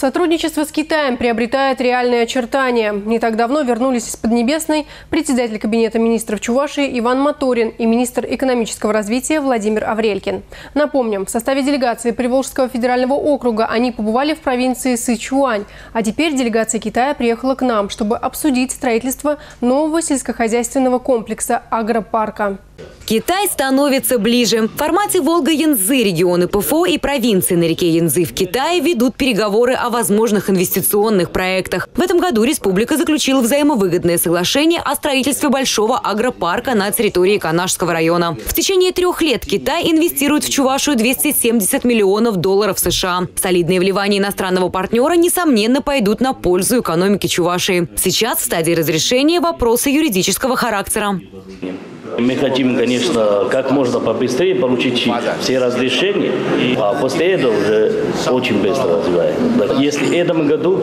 Сотрудничество с Китаем приобретает реальные очертания. Не так давно вернулись из Поднебесной председатель Кабинета министров Чувашии Иван Моторин и министр экономического развития Владимир Аврелькин. Напомним, в составе делегации Приволжского федерального округа они побывали в провинции Сычуань. А теперь делегация Китая приехала к нам, чтобы обсудить строительство нового сельскохозяйственного комплекса агропарка. Китай становится ближе. В формате Волга-Янзы регионы ПФО и провинции на реке Янзы в Китае ведут переговоры о возможных инвестиционных проектах. В этом году республика заключила взаимовыгодное соглашение о строительстве большого агропарка на территории Канашского района. В течение трех лет Китай инвестирует в Чувашию 270 миллионов долларов США. Солидные вливания иностранного партнера, несомненно, пойдут на пользу экономики Чувашии. Сейчас в стадии разрешения вопросы юридического характера. Мы хотим, конечно, как можно побыстрее получить все разрешения, а после этого уже очень быстро развиваем. Если в этом году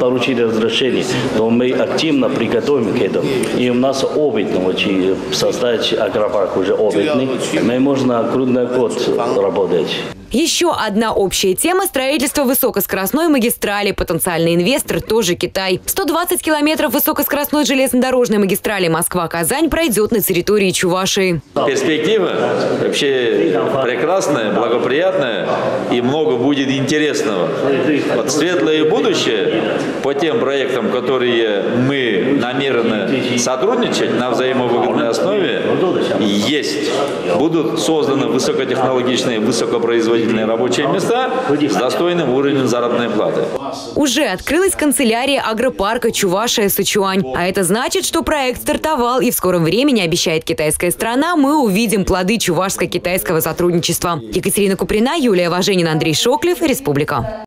получили разрешение, то мы активно приготовим к этому. И у нас опыт научили создать агропарк уже опытный. Мы можно круглый год работать. Еще одна общая тема – строительство высокоскоростной магистрали. Потенциальный инвестор тоже Китай. 120 километров высокоскоростной железнодорожной магистрали Москва-Казань пройдет на территории Чувашии. Перспектива вообще прекрасная, благоприятная и много будет интересного. Вот светлое будущее по тем проектам, которые мы намерены сотрудничать на взаимовыгодной основе, есть. Будут созданы высокотехнологичные, высокопроизводительные рабочие места с достойным уровнем заработной платы. Уже открылась канцелярия агропарка Чувашия Сычуань. А это значит, что проект стартовал и в скором времени, обещает китайская страна, мы увидим плоды чувашско-китайского сотрудничества. Екатерина Куприна, Юлия Важенина, Андрей Шоклев, Республика.